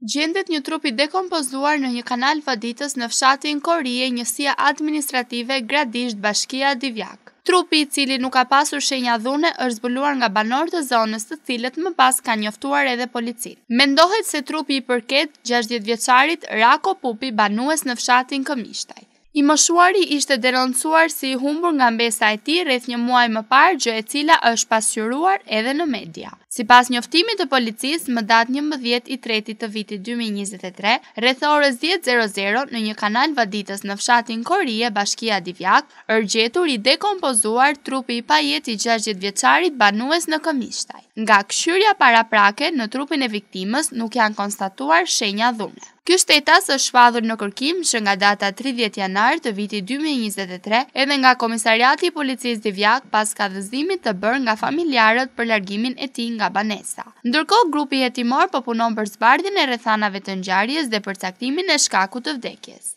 Gjendet një trup i dekompozuar në një kanal vaditës në fshatin Gorre, njësia administrative Gradishtë, bashkia Divjakë. Trupi i cili nuk ka pasur shenja dhune është zbuluar nga banorë të zonës të cilët më pas kanë njoftuar edhe policinë. Mendohet se trupi i përket gjashtëdhjetë vjeçarit Rako Pupi banues në fshatin Këmishtaj. I moshuari ishte denoncuar si i humbur nga mbesa e tij rreth një muaj më parë, gjë e cila është pasqyruar edhe në media. Sipas njoftimit të policisë, më datë njëmbëdhjetë i tretit të vitit dy mijë e njëzet e tre, rreth orës dhjetë zero zero, në një kanal vaditës në fshatin Gorre, bashkia Divjakë, është gjetur i dekompozuar trupi i pajetë i gjashtëdhjetë vjeçarit banues në Këmishtaj. Nga këqyrja paraprake në trupin e viktimës nuk janë konstatuar shenja dhune. Ky shtetas është shpallur në kërkim që nga data tridhjetë janar të vitit dy mijë e njëzet e tre edhe nga Komisariati i Policisë Divjakë pas kallëzimit të bërë nga familjarët për largimin e tij nga banesa. Ndërkohë grupi hetimor po punon për zbardhjen e rrethanave të ngjarjes dhe përcaktimin e shkakut të vdekjes.